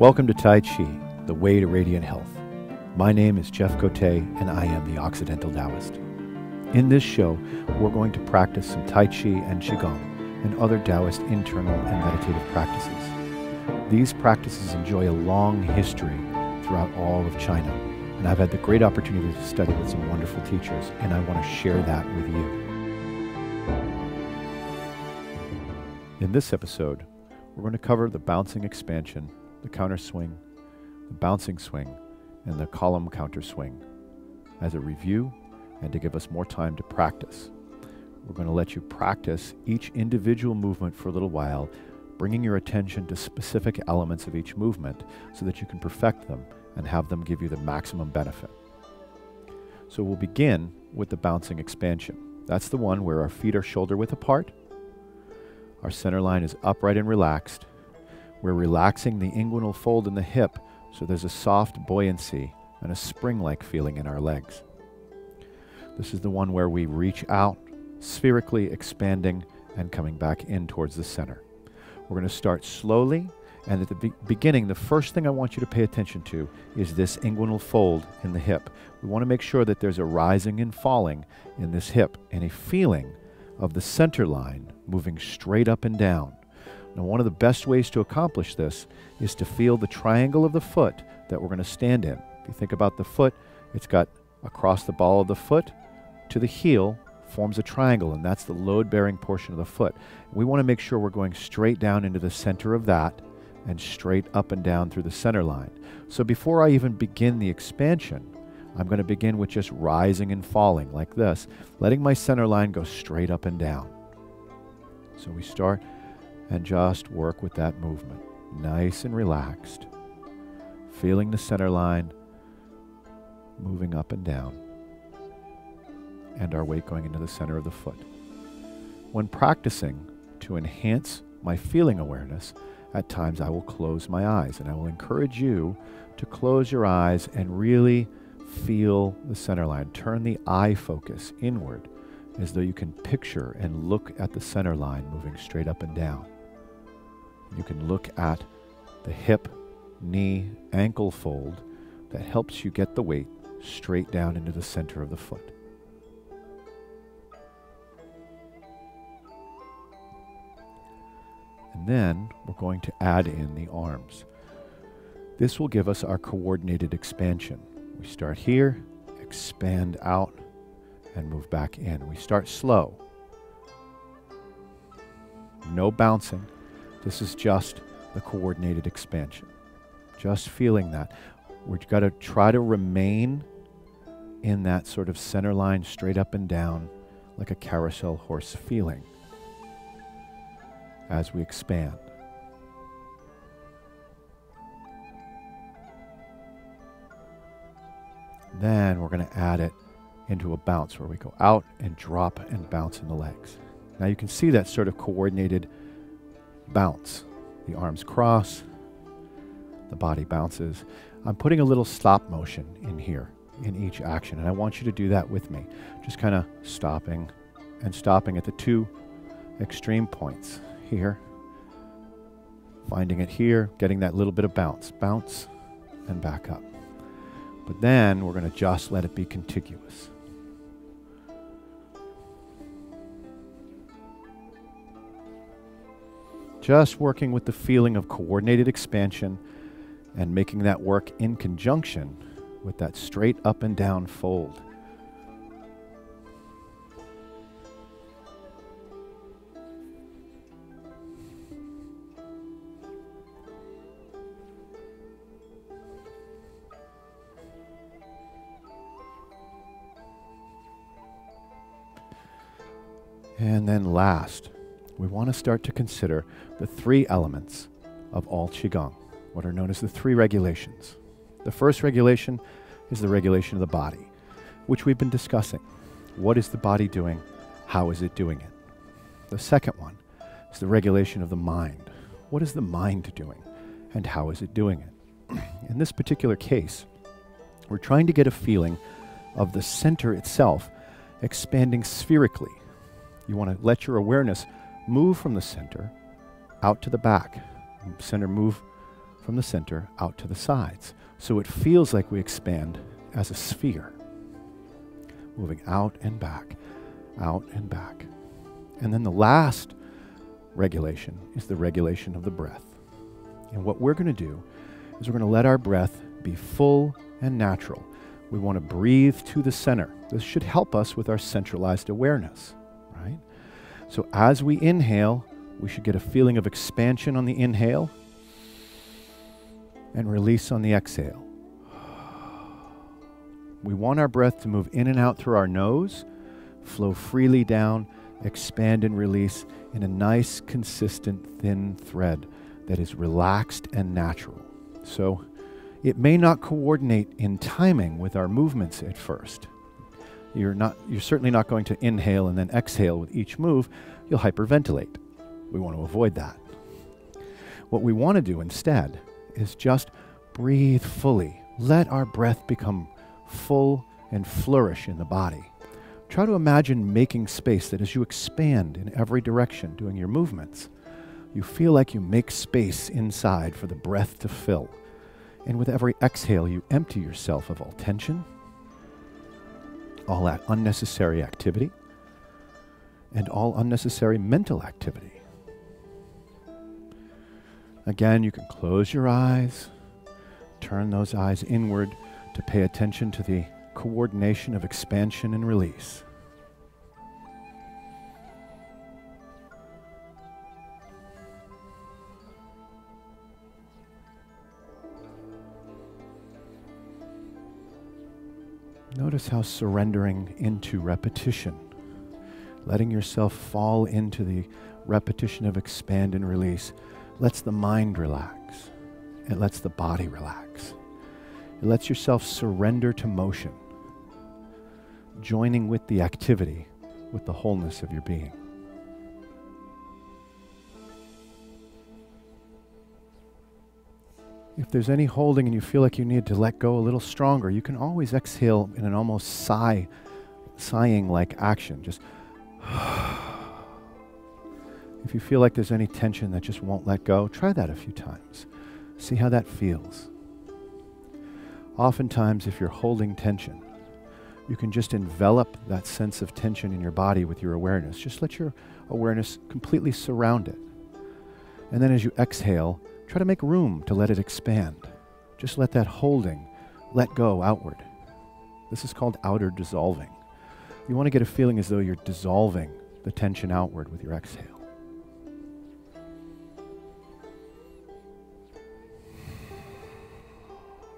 Welcome to Tai Chi, the way to radiant health. My name is Jeff Cote, and I am the Occidental Taoist. In this show, we're going to practice some Tai Chi and Qigong and other Taoist internal and meditative practices. These practices enjoy a long history throughout all of China, and I've had the great opportunity to study with some wonderful teachers, and I want to share that with you. In this episode, we're going to cover the bouncing expansion, the counter swing, the bouncing swing, and the column counter swing as a review and to give us more time to practice. We're going to let you practice each individual movement for a little while, bringing your attention to specific elements of each movement so that you can perfect them and have them give you the maximum benefit. So we'll begin with the bouncing expansion. That's the one where our feet are shoulder width apart, our center line is upright and relaxed. We're relaxing the inguinal fold in the hip so there's a soft buoyancy and a spring like feeling in our legs. This is the one where we reach out, spherically expanding and coming back in towards the center. We're going to start slowly, and at the be- beginning, the first thing I want you to pay attention to is this inguinal fold in the hip. We want to make sure that there's a rising and falling in this hip and a feeling of the center line moving straight up and down. Now, one of the best ways to accomplish this is to feel the triangle of the foot that we're going to stand in. If you think about the foot, it's got across the ball of the foot to the heel forms a triangle, and that's the load bearing portion of the foot. We want to make sure we're going straight down into the center of that and straight up and down through the center line. So before I even begin the expansion, I'm going to begin with just rising and falling like this, letting my center line go straight up and down. So we start and just work with that movement, nice and relaxed, feeling the center line moving up and down, and our weight going into the center of the foot. When practicing to enhance my feeling awareness, at times I will close my eyes, and I will encourage you to close your eyes and really feel the center line. Turn the eye focus inward as though you can picture and look at the center line moving straight up and down. You can look at the hip, knee, ankle fold that helps you get the weight straight down into the center of the foot. And then we're going to add in the arms. This will give us our coordinated expansion. We start here, expand out, and move back in. We start slow. No bouncing. This is just the coordinated expansion. Just feeling that. We've got to try to remain in that sort of center line, straight up and down, like a carousel horse feeling as we expand. Then we're going to add it into a bounce where we go out and drop and bounce in the legs. Now you can see that sort of coordinated bounce. The arms cross, the body bounces. I'm putting a little stop motion in here in each action, and I want you to do that with me. Just kind of stopping and stopping at the two extreme points here, finding it here, getting that little bit of bounce, bounce, and back up. But then we're going to just let it be contiguous. Just working with the feeling of coordinated expansion and making that work in conjunction with that straight up and down fold. And then last, we want to start to consider the three elements of all Qigong, what are known as the three regulations. The first regulation is the regulation of the body, which we've been discussing. What is the body doing? How is it doing it? The second one is the regulation of the mind. What is the mind doing? And how is it doing it? In this particular case, we're trying to get a feeling of the center itself expanding spherically you want to let your awareness move from the center out to the back. Center move from the center out to the sides. So it feels like we expand as a sphere, moving out and back, out and back. And then the last regulation is the regulation of the breath. And what we're going to do is we're going to let our breath be full and natural. We want to breathe to the center. This should help us with our centralized awareness? So as we inhale, we should get a feeling of expansion on the inhale and release on the exhale. We want our breath to move in and out through our nose, flow freely down, expand and release in a nice, consistent, thin thread that is relaxed and natural. So it may not coordinate in timing with our movements at first. You're, not, you're certainly not going to inhale and then exhale with each move. You'll hyperventilate. We want to avoid that. What we want to do instead is just breathe fully. Let our breath become full and flourish in the body. Try to imagine making space that as you expand in every direction doing your movements, you feel like you make space inside for the breath to fill. And with every exhale, you empty yourself of all tension, all that unnecessary activity, and all unnecessary mental activity. Again, you can close your eyes, turn those eyes inward to pay attention to the coordination of expansion and release. Notice how surrendering into repetition, letting yourself fall into the repetition of expand and release, lets the mind relax. It lets the body relax. It lets yourself surrender to motion, joining with the activity, with the wholeness of your being. If there's any holding and you feel like you need to let go a little stronger, you can always exhale in an almost sigh, sighing like action. Just if you feel like there's any tension that just won't let go, try that a few times. See how that feels. Oftentimes, if you're holding tension, you can just envelop that sense of tension in your body with your awareness. Just let your awareness completely surround it. And then as you exhale, try to make room to let it expand. Just let that holding let go outward. This is called outer dissolving. You want to get a feeling as though you're dissolving the tension outward with your exhale.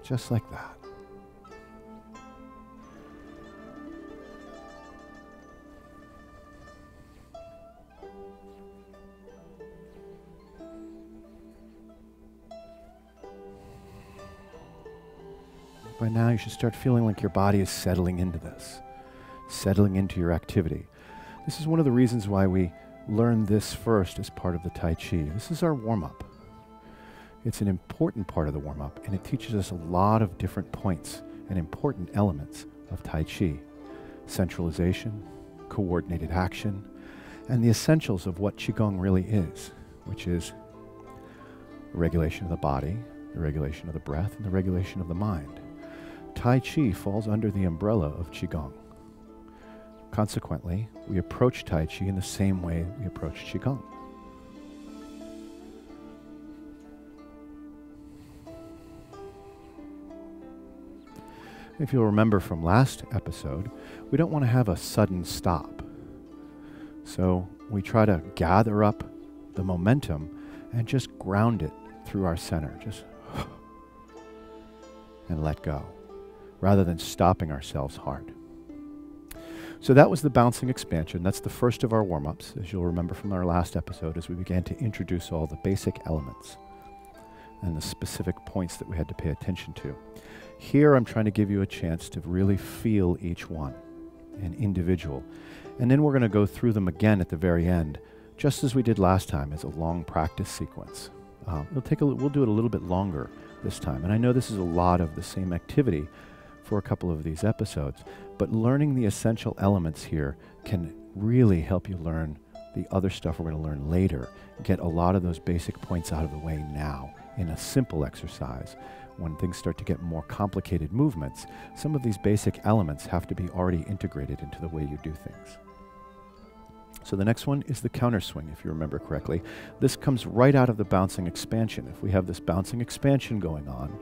Just like that. Now, you should start feeling like your body is settling into this, settling into your activity. This is one of the reasons why we learn this first as part of the Tai Chi. This is our warm up. It's an important part of the warm up, and it teaches us a lot of different points and important elements of Tai Chi centralization, coordinated action, and the essentials of what Qigong really is, which is regulation of the body, the regulation of the breath, and the regulation of the mind. Tai Chi falls under the umbrella of Qigong. Consequently, we approach Tai Chi in the same way we approach Qigong. If you'll remember from last episode, we don't want to have a sudden stop. So we try to gather up the momentum and just ground it through our center. Just and let go rather than stopping ourselves hard. So that was the bouncing expansion. That's the first of our warm ups, as you'll remember from our last episode, as we began to introduce all the basic elements and the specific points that we had to pay attention to. Here, I'm trying to give you a chance to really feel each one, an individual. And then we're going to go through them again at the very end, just as we did last time as a long practice sequence. Uh, it'll take a, we'll do it a little bit longer this time. And I know this is a lot of the same activity for a couple of these episodes, but learning the essential elements here can really help you learn the other stuff we're going to learn later. Get a lot of those basic points out of the way now in a simple exercise. When things start to get more complicated movements, some of these basic elements have to be already integrated into the way you do things. So the next one is the counter swing, if you remember correctly. This comes right out of the bouncing expansion. If we have this bouncing expansion going on,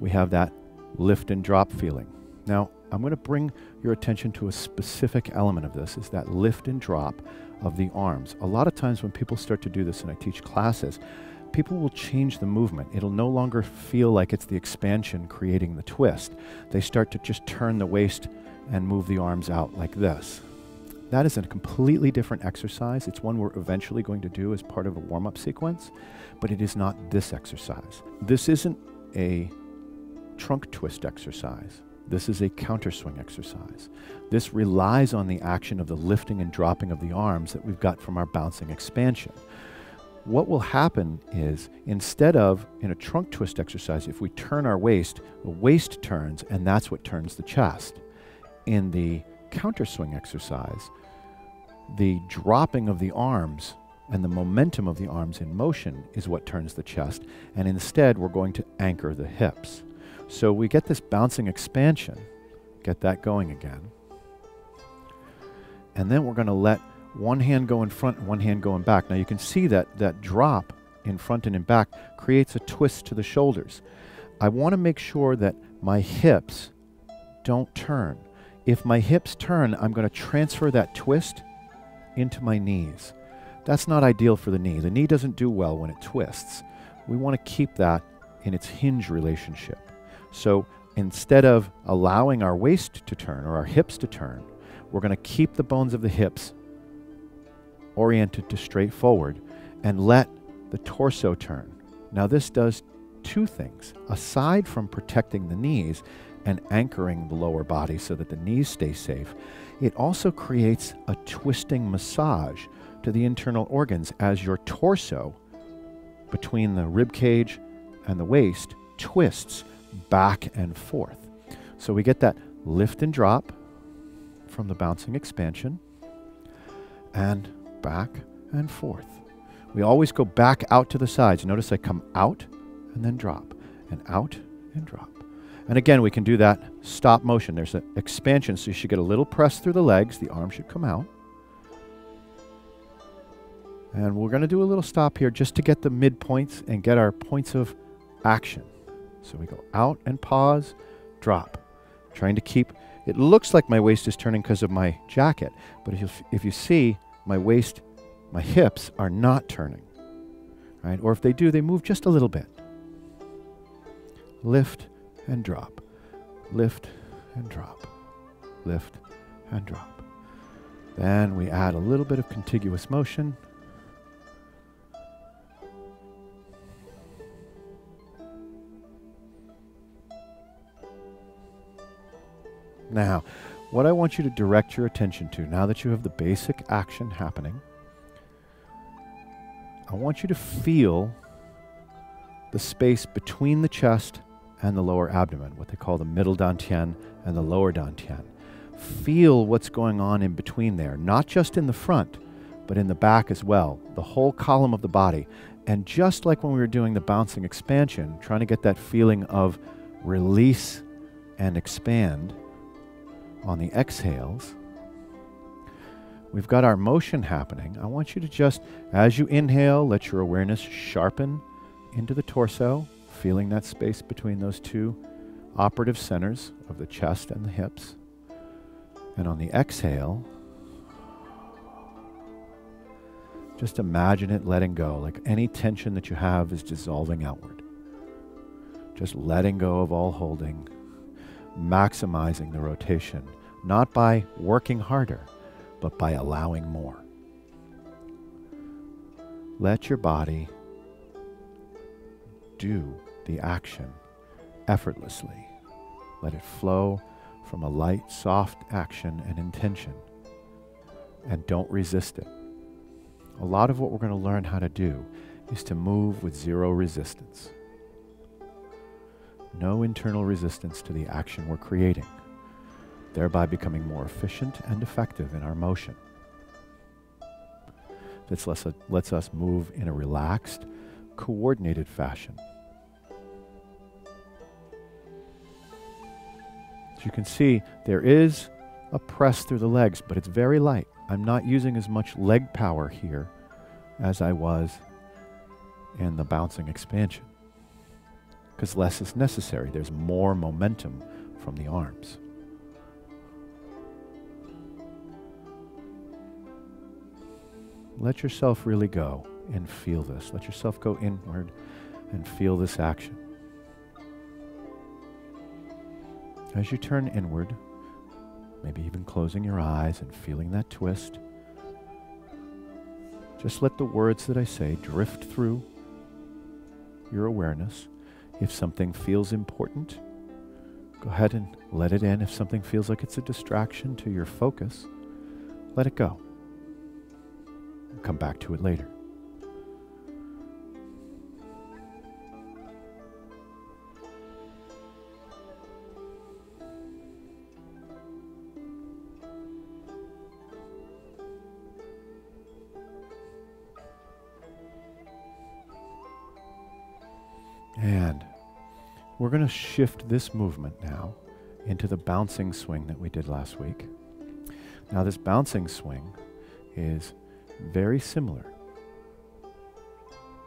we have that lift and drop feeling. Now, I'm going to bring your attention to a specific element of this, is that lift and drop of the arms. A lot of times when people start to do this and I teach classes, people will change the movement. It'll no longer feel like it's the expansion creating the twist. They start to just turn the waist and move the arms out like this. That is a completely different exercise. It's one we're eventually going to do as part of a warm up sequence, but it is not this exercise. This isn't a trunk twist exercise. This is a counter swing exercise. This relies on the action of the lifting and dropping of the arms that we've got from our bouncing expansion. What will happen is instead of in a trunk twist exercise, if we turn our waist, the waist turns and that's what turns the chest. In the counter swing exercise, the dropping of the arms and the momentum of the arms in motion is what turns the chest, and instead we're going to anchor the hips. So we get this bouncing expansion, get that going again. And then we're going to let one hand go in front and one hand go in back. Now you can see that that drop in front and in back creates a twist to the shoulders. I want to make sure that my hips don't turn. If my hips turn, I'm going to transfer that twist into my knees. That's not ideal for the knee. The knee doesn't do well when it twists. We want to keep that in its hinge relationship. So instead of allowing our waist to turn or our hips to turn, we're going to keep the bones of the hips oriented to straight forward and let the torso turn. Now, this does two things. Aside from protecting the knees and anchoring the lower body so that the knees stay safe, it also creates a twisting massage to the internal organs as your torso between the rib cage and the waist twists back and forth. So we get that lift and drop from the bouncing expansion and back and forth. We always go back out to the sides. Notice I come out and then drop and out and drop. And again, we can do that stop motion. There's an expansion, so you should get a little press through the legs. The arm should come out. And we're going to do a little stop here just to get the midpoints and get our points of action. So we go out and pause, drop. Trying to keep, it looks like my waist is turning because of my jacket, but if you, if you see, my waist, my hips are not turning. Right? Or if they do, they move just a little bit. Lift and drop. Lift and drop. Lift and drop. Then we add a little bit of contiguous motion. Now, what I want you to direct your attention to, now that you have the basic action happening, I want you to feel the space between the chest and the lower abdomen, what they call the middle dantian and the lower dantian. Feel what's going on in between there, not just in the front, but in the back as well, the whole column of the body. And just like when we were doing the bouncing expansion, trying to get that feeling of release and expand on the exhales, we've got our motion happening. I want you to just, as you inhale, let your awareness sharpen into the torso, feeling that space between those two operative centers of the chest and the hips. And on the exhale, just imagine it letting go, like any tension that you have is dissolving outward. Just letting go of all holding, maximizing the rotation, not by working harder, but by allowing more. Let your body do the action effortlessly. Let it flow from a light, soft action and intention. And don't resist it. A lot of what we're going to learn how to do is to move with zero resistance. No internal resistance to the action we're creating, thereby becoming more efficient and effective in our motion. This lets, lets us move in a relaxed, coordinated fashion. As you can see, there is a press through the legs, but it's very light. I'm not using as much leg power here as I was in the bouncing expansion because less is necessary. There's more momentum from the arms. Let yourself really go and feel this. Let yourself go inward and feel this action. As you turn inward, maybe even closing your eyes and feeling that twist, just let the words that I say drift through your awareness. If something feels important, go ahead and let it in. If something feels like it's a distraction to your focus, let it go. Come back to it later. And we're going to shift this movement now into the bouncing swing that we did last week. Now, this bouncing swing is very similar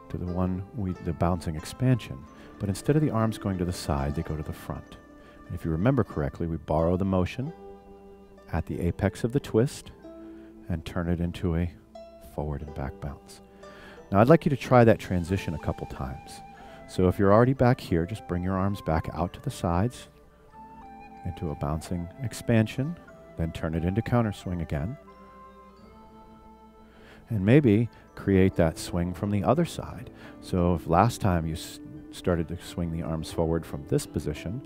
to the one we, the bouncing expansion, but instead of the arms going to the side, they go to the front. And if you remember correctly, we borrow the motion at the apex of the twist and turn it into a forward and back bounce. Now, I'd like you to try that transition a couple times. So if you're already back here, just bring your arms back out to the sides into a bouncing expansion, then turn it into counter swing again. And maybe create that swing from the other side. So if last time you started to swing the arms forward from this position,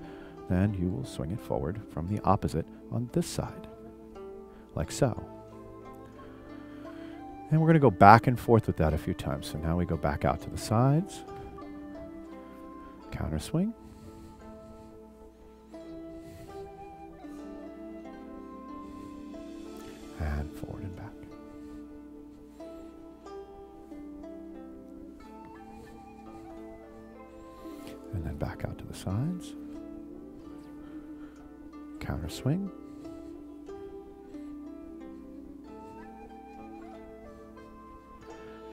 then you will swing it forward from the opposite on this side, like so. And we're going to go back and forth with that a few times. So now we go back out to the sides counter swing. And forward and back. And then back out to the sides. Counter swing.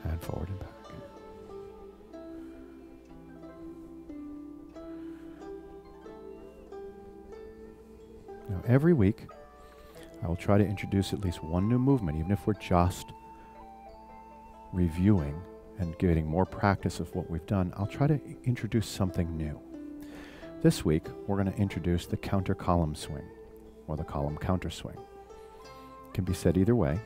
And forward and back. Every week, I will try to introduce at least one new movement, even if we're just reviewing and getting more practice of what we've done. I'll try to introduce something new. This week, we're going to introduce the counter column swing or the column counter swing. It can be said either way.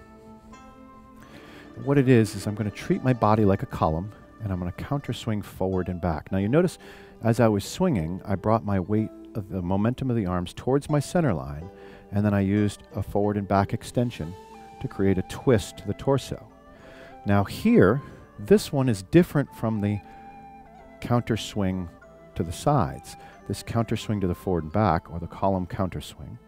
What it is, is I'm going to treat my body like a column and I'm going to counter swing forward and back. Now, you notice as I was swinging, I brought my weight the momentum of the arms towards my center line, and then I used a forward and back extension to create a twist to the torso. Now here, this one is different from the counter swing to the sides. This counter swing to the forward and back, or the column counter swing,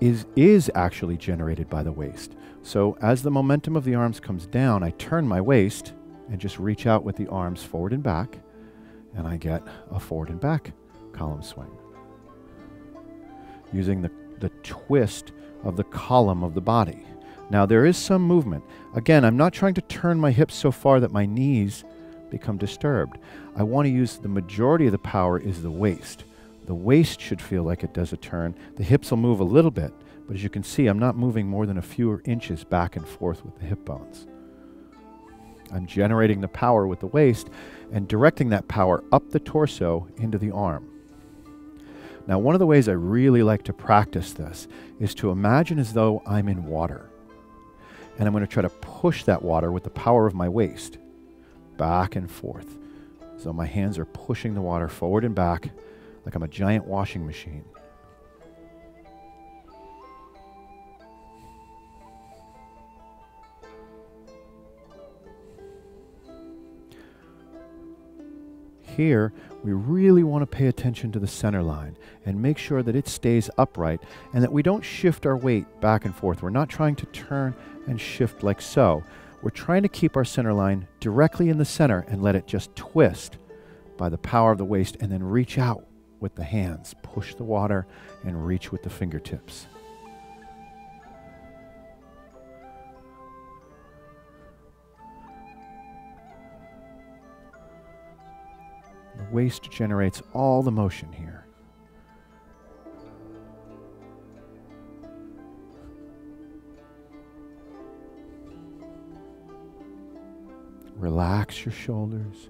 is, is actually generated by the waist. So as the momentum of the arms comes down, I turn my waist and just reach out with the arms forward and back, and I get a forward and back column swing. Using the, the twist of the column of the body. Now there is some movement. Again, I'm not trying to turn my hips so far that my knees become disturbed. I want to use the majority of the power is the waist. The waist should feel like it does a turn. The hips will move a little bit, but as you can see, I'm not moving more than a few inches back and forth with the hip bones. I'm generating the power with the waist and directing that power up the torso into the arm. Now, one of the ways I really like to practice this is to imagine as though I'm in water. And I'm going to try to push that water with the power of my waist back and forth. So my hands are pushing the water forward and back like I'm a giant washing machine. Here, we really want to pay attention to the center line and make sure that it stays upright and that we don't shift our weight back and forth. We're not trying to turn and shift like so. We're trying to keep our center line directly in the center and let it just twist by the power of the waist and then reach out with the hands. Push the water and reach with the fingertips. Waist generates all the motion here. Relax your shoulders.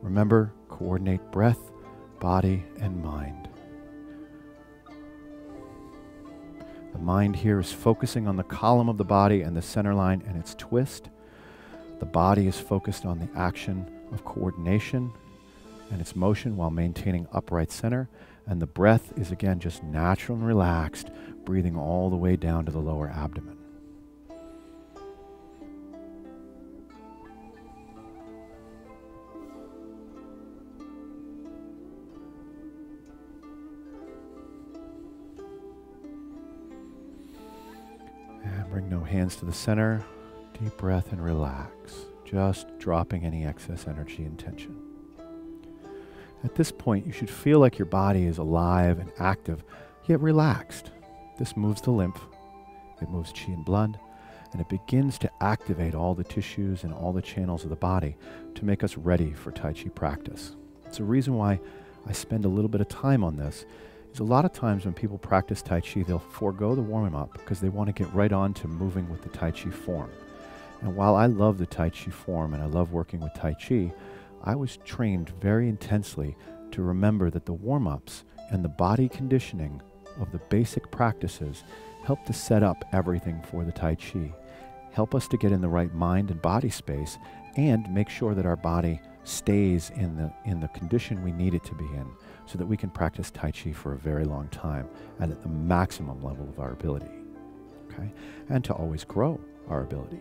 Remember, coordinate breath, body, and mind. The mind here is focusing on the column of the body and the center line and its twist. The body is focused on the action of coordination and its motion while maintaining upright center. And the breath is again just natural and relaxed, breathing all the way down to the lower abdomen. And bring no hands to the center. Deep breath and relax, just dropping any excess energy and tension. At this point, you should feel like your body is alive and active, yet relaxed. This moves the lymph, it moves chi and blood, and it begins to activate all the tissues and all the channels of the body to make us ready for Tai Chi practice. It's a reason why I spend a little bit of time on this. Is a lot of times when people practice Tai Chi, they'll forego the warming up because they want to get right on to moving with the Tai Chi form. And while I love the Tai Chi form and I love working with Tai Chi, I was trained very intensely to remember that the warm ups and the body conditioning of the basic practices help to set up everything for the Tai Chi, help us to get in the right mind and body space, and make sure that our body stays in the, in the condition we need it to be in so that we can practice Tai Chi for a very long time and at the maximum level of our ability. Okay? And to always grow our ability.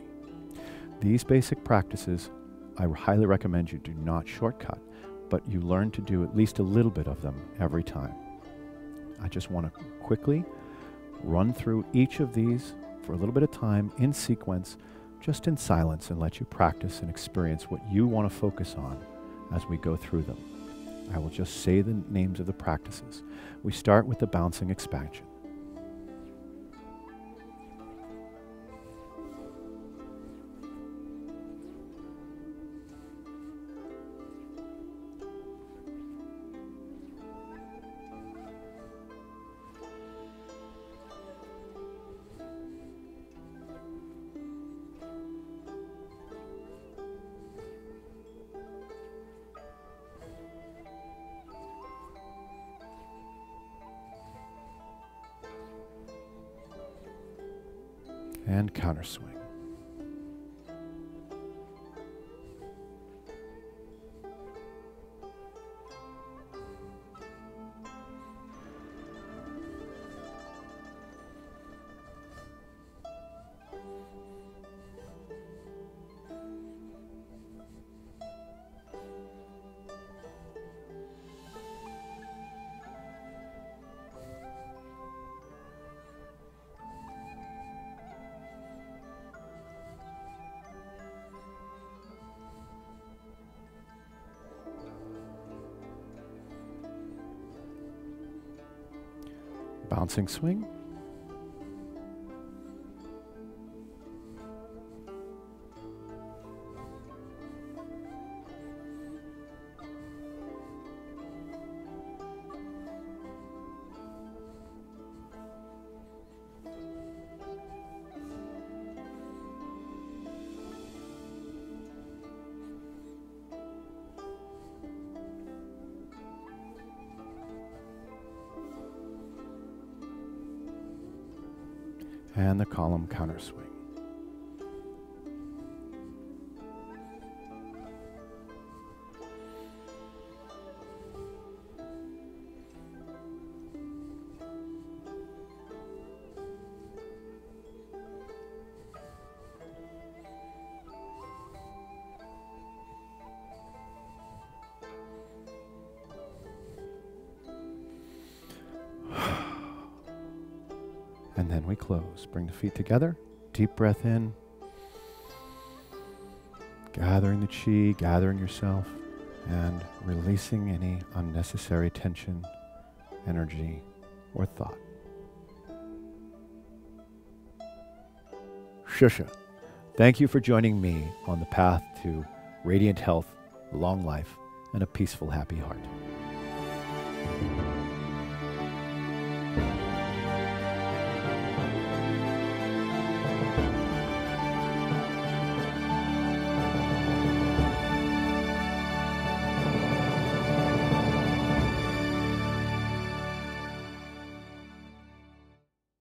These basic practices I highly recommend you do not shortcut, but you learn to do at least a little bit of them every time. I just want to quickly run through each of these for a little bit of time in sequence, just in silence, and let you practice and experience what you want to focus on as we go through them. I will just say the names of the practices. We start with the bouncing expansion. Swing. Bouncing swing. And the column counter swing. And then we close. Bring the feet together. Deep breath in. gathering the chi, gathering yourself, and releasing any unnecessary tension, energy, or thought. Shusha. Thank you for joining me on the path to radiant health, long life, and a peaceful, happy heart.